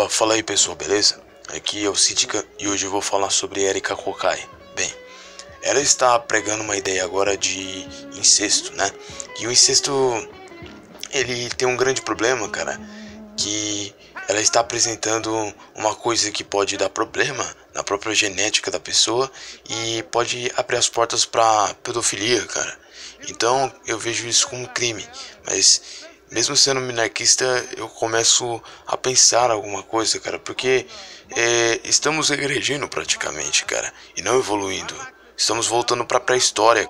Opa, fala aí pessoal, beleza? Aqui é o Sitka e hoje eu vou falar sobre Erika Kokai. Bem, ela está pregando uma ideia agora de incesto, né? E o incesto, ele tem um grande problema, cara, que ela está apresentando uma coisa que pode dar problema na própria genética da pessoa e pode abrir as portas para pedofilia, cara. Então eu vejo isso como crime, mas mesmo sendo minarquista, eu começo a pensar alguma coisa, cara, porque é, estamos regredindo praticamente, cara, e não evoluindo. Estamos voltando para a pré-história.